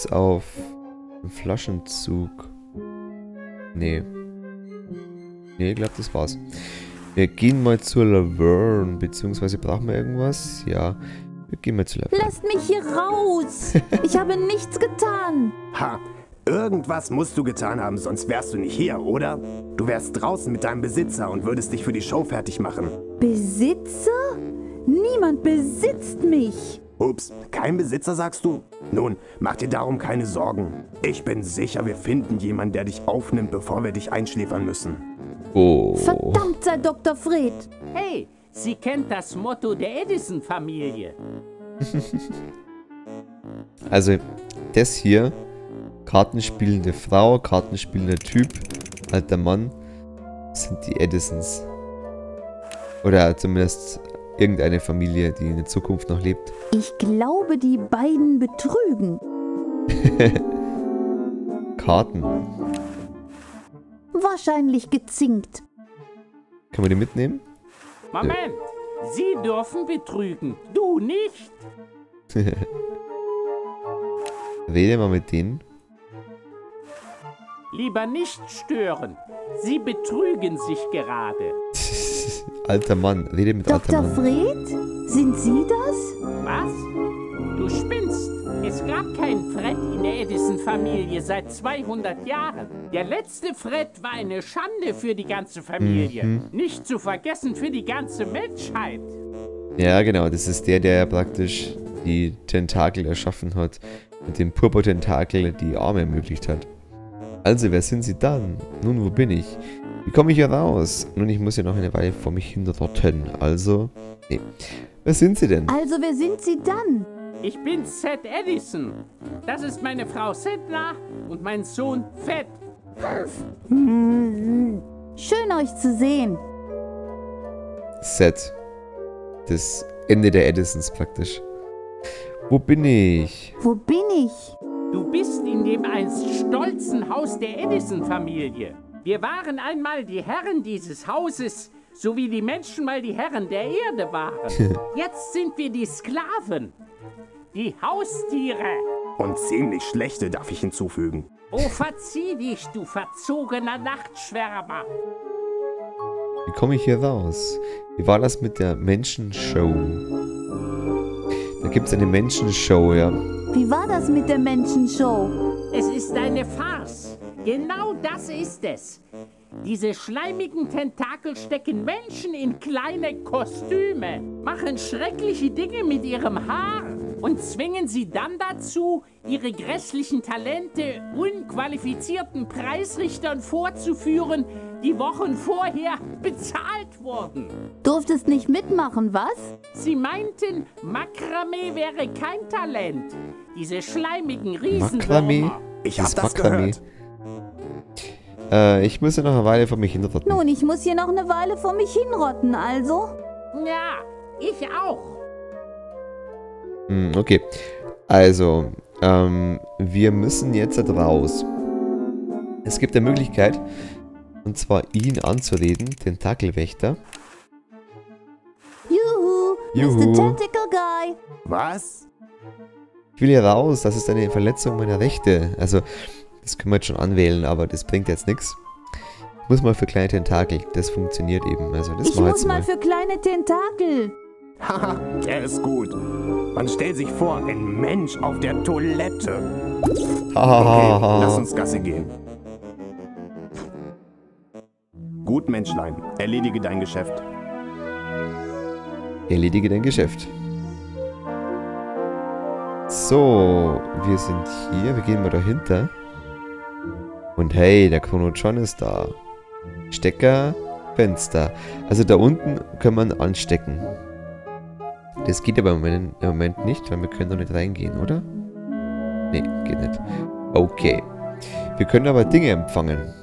bis auf einen Flaschenzug. Nee. Nee, ich glaube, das war's. Wir gehen mal zur Laverne, beziehungsweise brauchen wir irgendwas? Ja, wir gehen mal zur Laverne. Lasst mich hier raus! Ich habe nichts getan! Ha, irgendwas musst du getan haben, sonst wärst du nicht hier, oder? Du wärst draußen mit deinem Besitzer und würdest dich für die Show fertig machen. Besitzer? Niemand besitzt mich! Ups, kein Besitzer sagst du? Nun, mach dir darum keine Sorgen. Ich bin sicher, wir finden jemanden, der dich aufnimmt, bevor wir dich einschläfern müssen. Oh. Verdammt sei Dr. Fred! Hey, sie kennt das Motto der Edison-Familie. Also, das hier, kartenspielende Frau, kartenspielender Typ, alter Mann, sind die Edisons. Oder zumindest irgendeine Familie, die in der Zukunft noch lebt. Ich glaube, die beiden betrügen. Karten. Wahrscheinlich gezinkt. Kann man die mitnehmen? Moment, sie dürfen betrügen, du nicht. Rede mal mit denen. Lieber nicht stören. Sie betrügen sich gerade. alter Mann, rede mit alter Dr. Mann. Fred? Sind Sie das? Was? Du spinnst. Es gab keinen Fred in der Edison-Familie seit 200 Jahren. Der letzte Fred war eine Schande für die ganze Familie. Nicht zu vergessen für die ganze Menschheit. Ja, genau, das ist der, der praktisch die Tentakel erschaffen hat und dem Purpur-Tentakel die Arme ermöglicht hat. Also, wer sind sie dann? Nun, wo bin ich? Wie komme ich hier raus? Nun, ich muss ja noch eine Weile vor mich hinrotten. Also, nee. Wer sind sie denn? Also, wer sind Sie dann? Ich bin Seth Edison. Das ist meine Frau Sedna und mein Sohn Fed. Schön, euch zu sehen. Set. Das Ende der Edisons praktisch. Wo bin ich? Wo bin ich? Du bist in dem einst stolzen Haus der Edison-Familie. Wir waren einmal die Herren dieses Hauses, so wie die Menschen mal die Herren der Erde waren. Jetzt sind wir die Sklaven, die Haustiere. Und ziemlich schlechte darf ich hinzufügen. Oh, verzieh dich, du verzogener Nachtschwärmer. Wie komme ich hier raus? Wie war das mit der Menschenshow? Da gibt es eine Menschenshow, ja. Wie war das mit der Menschenshow? Es ist eine Farce. Genau das ist es. Diese schleimigen Tentakel stecken Menschen in kleine Kostüme, machen schreckliche Dinge mit ihrem Haar und zwingen sie dann dazu, ihre grässlichen Talente unqualifizierten Preisrichtern vorzuführen, die Wochen vorher bezahlt wurden. Durftest nicht mitmachen, was? Sie meinten, Makramee wäre kein Talent. Diese schleimigen Makramee? Riesenwürmer. Ich hab Das das Makramee. gehört. Äh, ich muss ja noch eine Weile vor mich hinrotten. Nun, ich muss hier noch eine Weile vor mich hinrotten, also. Ja, ich auch. Hm, okay. Also, ähm, wir müssen jetzt raus. Es gibt eine Möglichkeit, und zwar ihn anzureden, den Takelwächter. Juhu, Juhu. Mr. Tentacle Guy. Was? Ich will hier raus, das ist eine Verletzung meiner Rechte. Also, das können wir jetzt schon anwählen, aber das bringt jetzt nichts. Ich muss mal für kleine Tentakel, das funktioniert eben. Also, das Ich machen wir muss jetzt mal mal. für kleine Tentakel. Haha, der ist gut. Man stellt sich vor, ein Mensch auf der Toilette. Okay, lass uns Gasse gehen. Gut, Menschlein, erledige dein Geschäft. Erledige dein Geschäft. So, wir sind hier. Wir gehen mal dahinter. Und hey, der Chrono John ist da. Stecker, Fenster. Also da unten wir ihn anstecken. Das geht aber im Moment, nicht, weil wir können doch nicht reingehen, oder? Nee, geht nicht. Okay. Wir können aber Dinge empfangen.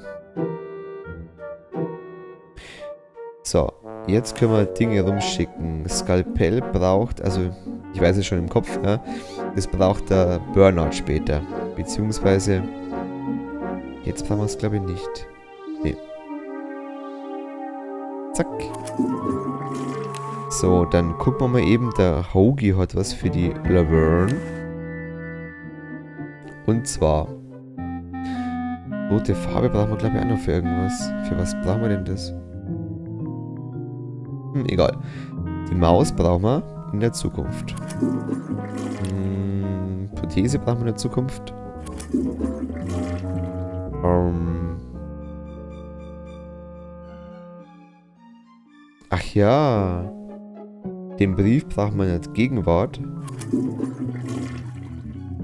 So, jetzt können wir Dinge rumschicken. Skalpell braucht, also ich weiß es schon im Kopf, ja, das braucht der Burnout später. Beziehungsweise, jetzt brauchen wir es glaube ich nicht. Nee. Zack. So, dann gucken wir mal eben, der Hoagie hat was für die Laverne. Und zwar... Rote Farbe brauchen wir, glaube ich, auch noch für irgendwas. Für was brauchen wir denn das? Hm, egal. Die Maus brauchen wir in der Zukunft. Hm, Prothese brauchen wir in der Zukunft. Ähm. Ach ja. Den Brief brauchen wir in der Gegenwart.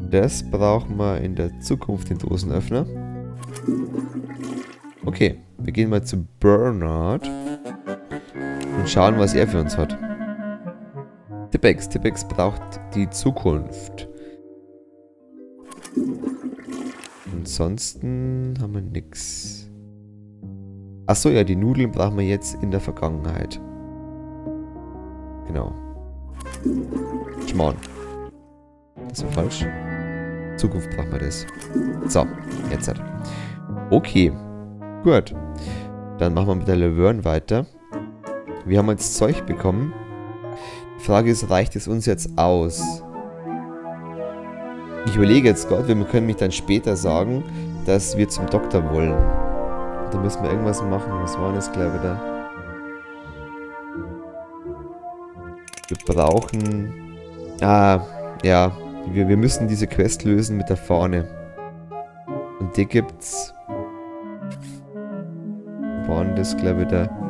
Das brauchen wir in der Zukunft, den Dosenöffner. Okay, wir gehen mal zu Bernard und schauen, was er für uns hat. Tippex. Tippex braucht die Zukunft. Ansonsten haben wir nichts. Achso, ja, die Nudeln brauchen wir jetzt in der Vergangenheit. Genau. Schmarrn. Das war falsch. Zukunft brauchen wir das. So, jetzt hat. Okay. Gut. Dann machen wir mit der Laverne weiter. Wir haben jetzt Zeug bekommen. Die Frage ist, reicht es uns jetzt aus? Ich überlege jetzt gerade, wir können mich dann später sagen, dass wir zum Doktor wollen. Da müssen wir irgendwas machen. Was war das, glaube ich, da? Wir brauchen... Ah, ja. Wir, wir müssen diese Quest lösen mit der Fahne. Und die gibt's... Waren das, glaube ich, da?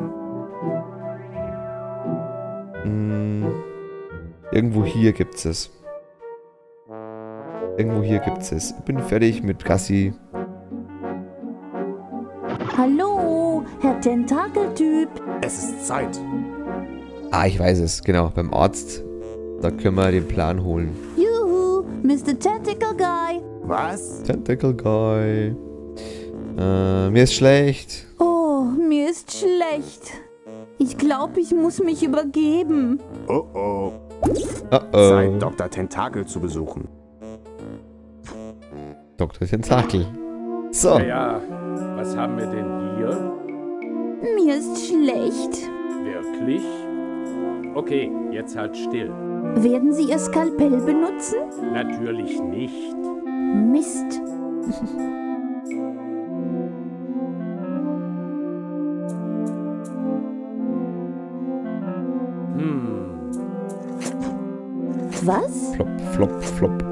Hm, irgendwo hier gibt's es. Irgendwo hier gibt's es. Ich bin fertig mit Gassi. Hallo, Herr Tentakeltyp. Es ist Zeit. Ah, ich weiß es. Genau, beim Arzt. Da können wir den Plan holen. Juhu, Mr. Tentacle Guy. Was? Tentacle Guy. Äh, mir ist schlecht. Oh, mir ist schlecht. Ich glaube, ich muss mich übergeben. Oh oh. Oh Zeit, oh. Dr. Tentakel zu besuchen. Dr. Tentakel. So. Ja, was haben wir denn hier? Mir ist schlecht. Wirklich? Okay, jetzt halt still. Werden Sie Ihr Skalpell benutzen? Natürlich nicht. Mist. Was? Flop, flop, flop.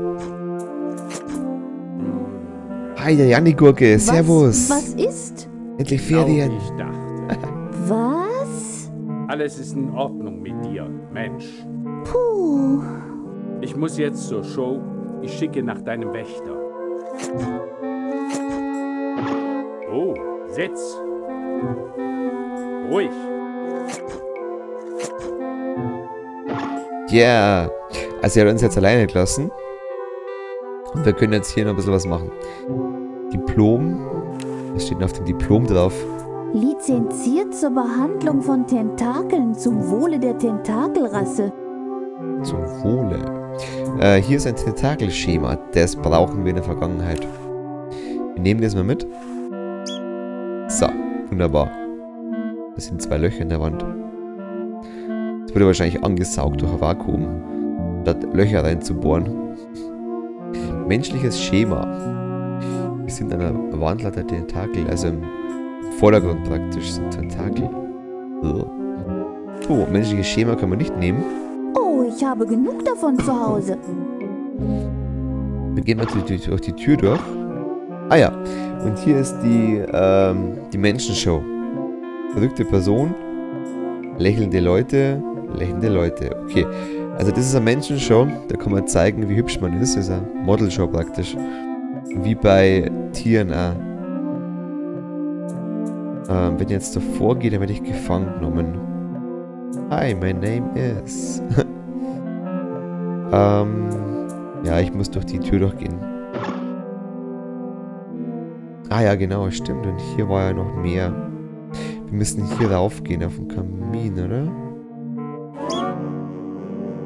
Hi, der Janni-Gurke. Servus. Was, ist? Endlich Ferien. ich dachte. Was? Alles ist in Ordnung mit dir, Mensch. Puh. Ich muss jetzt zur Show. Ich schicke nach deinem Wächter. Oh, Sitz. Ruhig. Yeah. Also er hat uns jetzt alleine gelassen. Und wir können jetzt hier noch ein bisschen was machen. Diplom. Was steht denn auf dem Diplom drauf? Lizenziert zur Behandlung von Tentakeln zum Wohle der Tentakelrasse. Zum Wohle. Äh, hier ist ein Tentakelschema. Das brauchen wir in der Vergangenheit. Wir nehmen das mal mit. So, wunderbar. Das sind zwei Löcher in der Wand. Das wurde wahrscheinlich angesaugt durch ein Vakuum, statt Löcher reinzubohren. Menschliches Schema. Wir sind ein Wandler der Tentakel, also im Vordergrund praktisch sind Tentakel. So. Oh, menschliches Schema kann man nicht nehmen. Oh, ich habe genug davon zu Hause. Wir gehen natürlich durch, durch die Tür durch. Ah ja, und hier ist die, ähm, die Menschenshow. Verrückte Person, lächelnde Leute, lächelnde Leute. Okay, also das ist eine Menschenshow, da kann man zeigen, wie hübsch man ist. Das ist eine Modelshow praktisch. Wie bei Tieren auch. Ähm, wenn ich jetzt davor gehe, dann werde ich gefangen genommen. Hi, my name is... ähm... Ja, ich muss durch die Tür durchgehen. Ah ja, genau, stimmt. Und hier war ja noch mehr. Wir müssen hier raufgehen auf den Kamin, oder?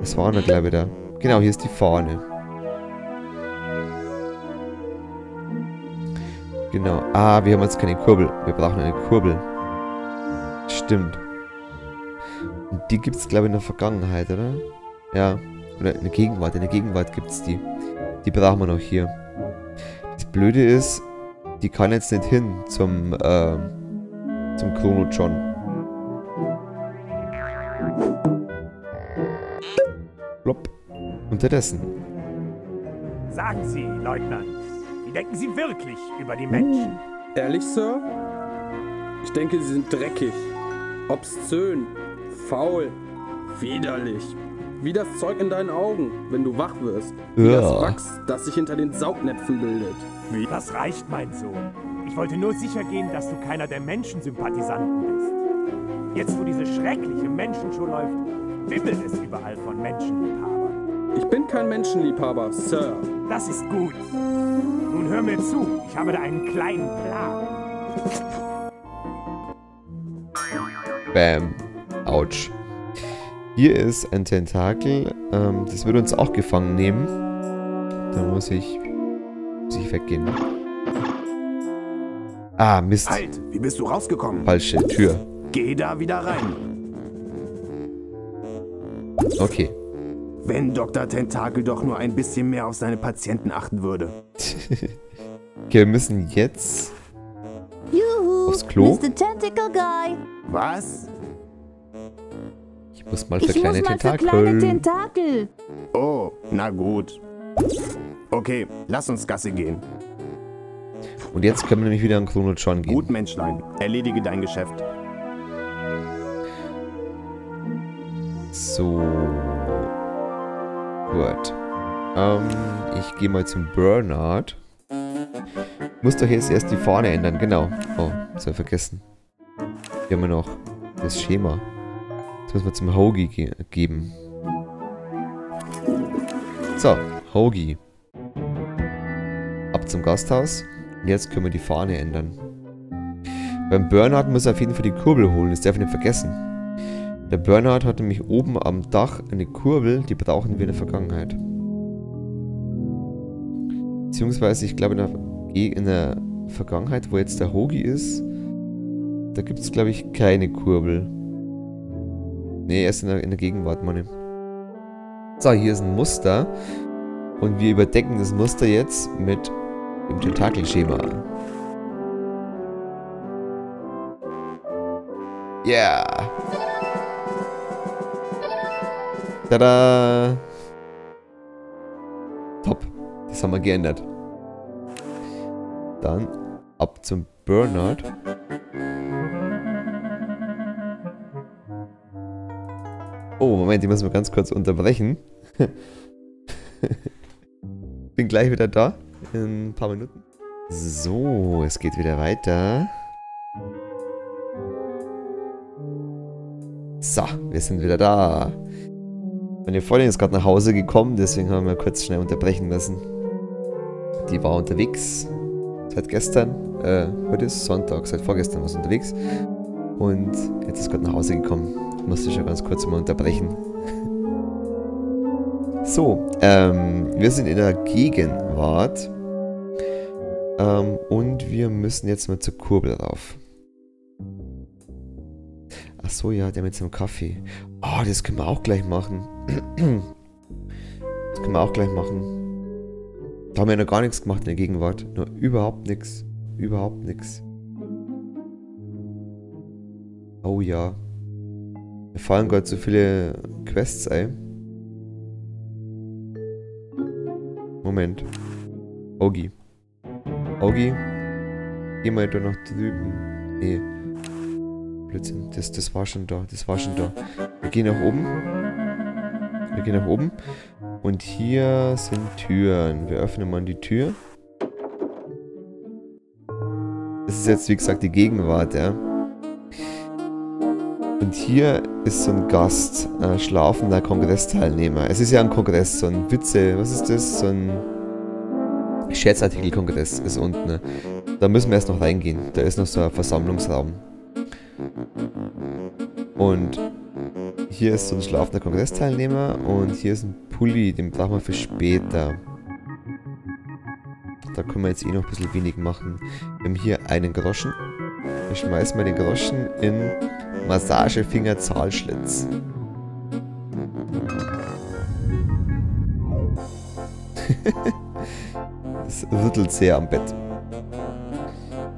Das war noch, glaube ich, da. Genau, hier ist die Fahne. Genau. Ah, wir haben jetzt keine Kurbel. Wir brauchen eine Kurbel. Stimmt. Und die gibt es, glaube ich, in der Vergangenheit, oder? Ja. Oder in der Gegenwart. In der Gegenwart gibt es die. Die brauchen wir noch hier. Blöde ist, die kann jetzt nicht hin zum, äh, zum Chrono John. Unterdessen. Sagen Sie, Leutnant, wie denken Sie wirklich über die Menschen? Ehrlich, Sir? Ich denke, sie sind dreckig, obszön, faul, widerlich. Wie das Zeug in deinen Augen, wenn du wach wirst. Wie Ja. das Wachs, das sich hinter den Saugnäpfen bildet. Wie? Das reicht, mein Sohn. Ich wollte nur sicher gehen, dass du keiner der Menschensympathisanten bist. Jetzt, wo diese schreckliche Menschenshow läuft, wimmelt es überall von Menschenliebhabern. Ich bin kein Menschenliebhaber, Sir. Das ist gut. Nun hör mir zu, ich habe da einen kleinen Plan. Bam. Autsch. Hier ist ein Tentakel. Ähm, das wird uns auch gefangen nehmen. Da muss ich, muss ich weggehen. Ah, Mist. Halt, wie bist du rausgekommen? Falsche Tür. Geh da wieder rein. Okay. Wenn Dr. Tentakel doch nur ein bisschen mehr auf seine Patienten achten würde. Okay, wir müssen jetzt... Juhu, Aufs Klo? Mr. Tentacle Guy. Was? Ich muss mal für Ich muss kleine mal für Tentakel. kleine Tentakel. Oh, na gut. Okay, lass uns Gasse gehen. Und jetzt können wir nämlich wieder an Chrono John gehen. Gut, Menschlein, erledige dein Geschäft. So. Gut. Ähm, ich gehe mal zum Bernard. Muss doch jetzt erst die Fahne ändern, genau. Oh, soll vergessen. Hier haben wir noch das Schema. Das müssen wir zum Hoagie ge geben. So, Hoagie. Ab zum Gasthaus. Und jetzt können wir die Fahne ändern. Beim Bernhard muss er auf jeden Fall die Kurbel holen, das darf ich nicht vergessen. Der Bernhard hat nämlich oben am Dach eine Kurbel, die brauchen wir in der Vergangenheit. Beziehungsweise, ich glaube, in der, in der Vergangenheit, wo jetzt der Hogi ist, da gibt es, glaube ich, keine Kurbel. Nee, erst in der, in der Gegenwart, meine. So, hier ist ein Muster. Und wir überdecken das Muster jetzt mit dem Tentakelschema. Yeah! Tada! Top. Das haben wir geändert. Dann ab zum Bernard. Oh, Moment, die müssen wir ganz kurz unterbrechen. Bin gleich wieder da. In ein paar Minuten. So, es geht wieder weiter. So, wir sind wieder da. Meine Freundin ist gerade nach Hause gekommen, deswegen haben wir kurz schnell unterbrechen müssen. Die war unterwegs. Seit gestern. Äh, heute ist Sonntag. Seit vorgestern war sie unterwegs. Und jetzt ist gerade nach Hause gekommen. Musste schon ganz kurz mal unterbrechen. So, ähm, wir sind in der Gegenwart. Ähm, und wir müssen jetzt mal zur Kurbel rauf. Ach so, ja, der mit seinem Kaffee. Oh, das können wir auch gleich machen. Das können wir auch gleich machen. Da haben wir noch gar nichts gemacht in der Gegenwart. Nur überhaupt nichts. Überhaupt nichts. Oh ja. Mir fallen gerade so viele Quests ein. Moment. Ogi. Ogi. Geh mal da nach drüben. Nee. Blödsinn. Das, das war schon da. Das war schon da. Wir gehen nach oben. Wir gehen nach oben. Und hier sind Türen. Wir öffnen mal die Tür. Das ist jetzt, wie gesagt, die Gegenwart, ja. Und hier ist so ein Gast, ein schlafender Kongressteilnehmer. Es ist ja ein Kongress, so ein Witze, was ist das? So ein Scherzartikelkongress ist unten. Ne? Da müssen wir erst noch reingehen. Da ist noch so ein Versammlungsraum. Und hier ist so ein schlafender Kongressteilnehmer und hier ist ein Pulli, den brauchen wir für später. Da können wir jetzt eh noch ein bisschen wenig machen. Wir haben hier einen Groschen. Wir schmeißen mal den Groschen in Massagefinger Zahlschlitz. das rüttelt sehr am Bett.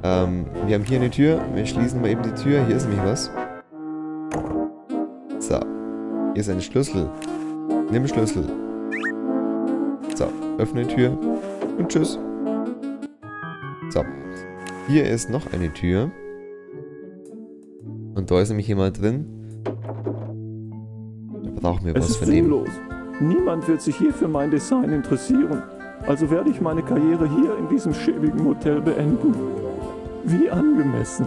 Ähm, wir haben hier eine Tür. Wir schließen mal eben die Tür. Hier ist nämlich was. So. Hier ist ein Schlüssel. Nimm Schlüssel. So, öffne die Tür. Und tschüss. So. Hier ist noch eine Tür. Und da ist nämlich jemand drin. Da brauchen wir Es was ist von dem. Niemand wird sich hier für mein Design interessieren. Also werde ich meine Karriere hier in diesem schäbigen Hotel beenden. Wie angemessen.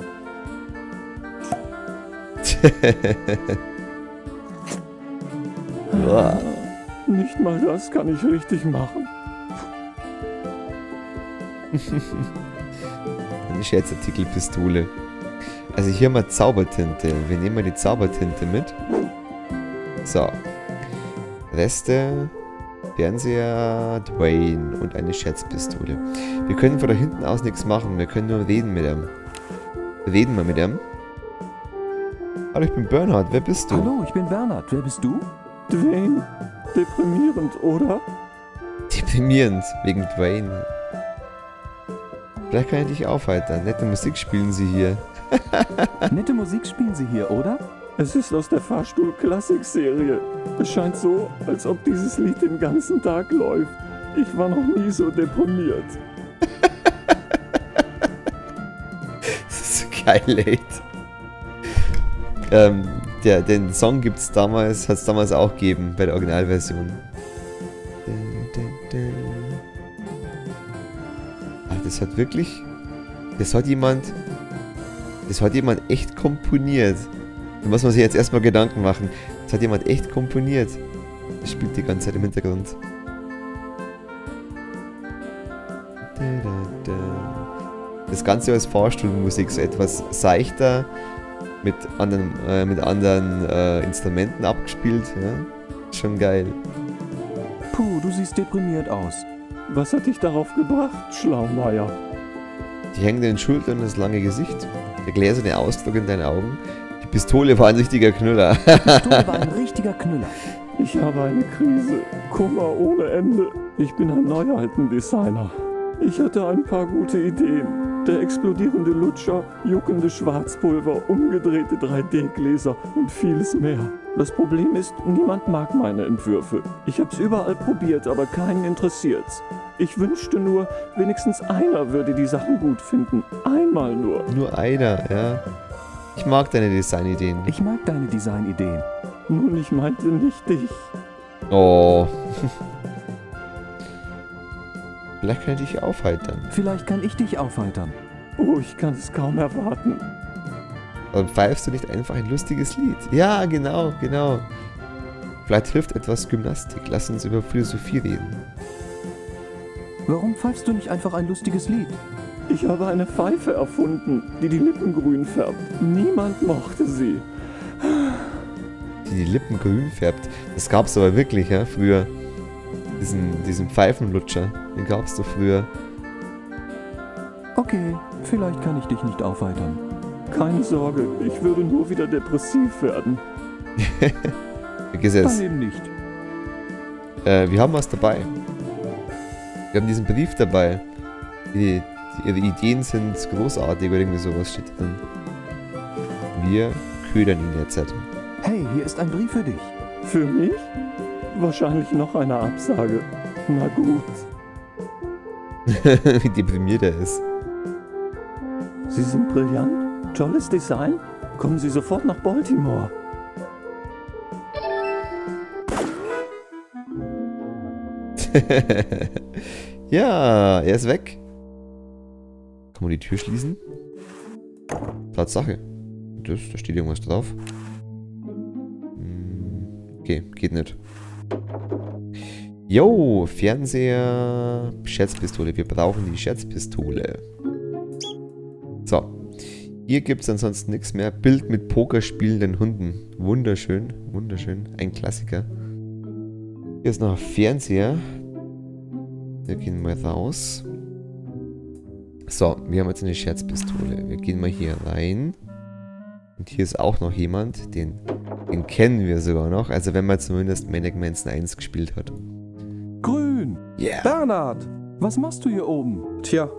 Uah. Nicht mal das kann ich richtig machen. Eine Scherzartikelpistole. Also hier wir Zaubertinte. Wir nehmen mal die Zaubertinte mit. So. Reste, Fernseher, Dwayne und eine Scherzpistole. Wir können von da hinten aus nichts machen. Wir können nur reden mit ihm. Reden wir mit ihm. Hallo, ich bin Bernhard. Wer bist du? Hallo, ich bin Bernhard. Wer bist du? Dwayne, deprimierend, oder? Deprimierend, wegen Dwayne. Vielleicht kann ich dich aufheitern. Nette Musik spielen sie hier. Nette Musik spielen Sie hier, oder? Es ist aus der Fahrstuhl-Klassik-Serie. Es scheint so, als ob dieses Lied den ganzen Tag läuft. Ich war noch nie so deprimiert. Das ist so geil, ey. Ähm, der, den Song gibt's damals, hat's damals auch gegeben, bei der Originalversion. Ah, das hat wirklich... Das hat jemand... Das hat jemand echt komponiert. Da muss man sich jetzt erstmal Gedanken machen. Das hat jemand echt komponiert. Das spielt die ganze Zeit im Hintergrund. Da, da, da. Das Ganze als Fahrstuhlmusik, so etwas seichter, mit anderen, äh, mit anderen äh, Instrumenten abgespielt. Ja? Schon geil. Puh, du siehst deprimiert aus. Was hat dich darauf gebracht, Schlaumeier? Die hängenden Schultern und das lange Gesicht. Der gläserne Ausdruck in deinen Augen. Pistole war ein richtiger Knüller. Die Pistole war ein richtiger Knüller. Ich habe eine Krise. Kummer ohne Ende. Ich bin ein Neuheitendesigner. Ich hatte ein paar gute Ideen. Der explodierende Lutscher, juckende Schwarzpulver, umgedrehte 3D-Gläser und vieles mehr. Das Problem ist, niemand mag meine Entwürfe. Ich hab's überall probiert, aber keinen interessiert's. Ich wünschte nur, wenigstens einer würde die Sachen gut finden. Einmal nur. Nur einer, ja. Ich mag deine Designideen. Ich mag deine Designideen. Nun, ich meinte nicht dich. Oh. Vielleicht kann ich dich aufheitern. Vielleicht kann ich dich aufheitern. Oh, ich kann es kaum erwarten. Aber pfeifst du nicht einfach ein lustiges Lied? Ja, genau, genau. Vielleicht hilft etwas Gymnastik. Lass uns über Philosophie reden. Warum pfeifst du nicht einfach ein lustiges Lied? Ich habe eine Pfeife erfunden, die die Lippen grün färbt. Niemand mochte sie. Die die Lippen grün färbt. Das gab's aber wirklich, ja, früher. Diesen, diesen Pfeifenlutscher. Den gab's doch früher. Okay, vielleicht kann ich dich nicht aufheitern. Keine Sorge, ich würde nur wieder depressiv werden. Vergiss Dann es. eben nicht. Äh, wir haben was dabei. Wir haben diesen Brief dabei. Die, ihre Ideen sind großartig oder irgendwie sowas steht drin. Wir ködern ihn jetzt. halt. Hey, hier ist ein Brief für dich. Für mich? Wahrscheinlich noch eine Absage. Na gut. Wie deprimiert er ist. Sie sind brillant. Tolles Design. Kommen Sie sofort nach Baltimore. ja, er ist weg. Kann man die Tür schließen? Tatsache. Das, da steht irgendwas drauf. Hm, Okay, geht nicht. Jo, Fernseher, Scherzpistole. Wir brauchen die Scherzpistole. So. Hier gibt es ansonsten nichts mehr. Bild mit Poker spielenden Hunden. Wunderschön, wunderschön. Ein Klassiker. Hier ist noch ein Fernseher. Wir gehen mal raus. So, wir haben jetzt eine Scherzpistole. Wir gehen mal hier rein. Und hier ist auch noch jemand, den, den kennen wir sogar noch. Also wenn man zumindest Manic Manson 1 gespielt hat. Grün. Yeah. Bernhard. Was machst du hier oben? Tja,